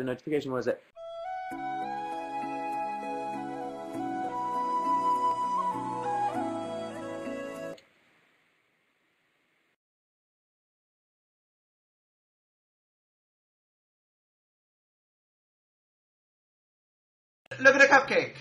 The notification was it? Look at the cupcake.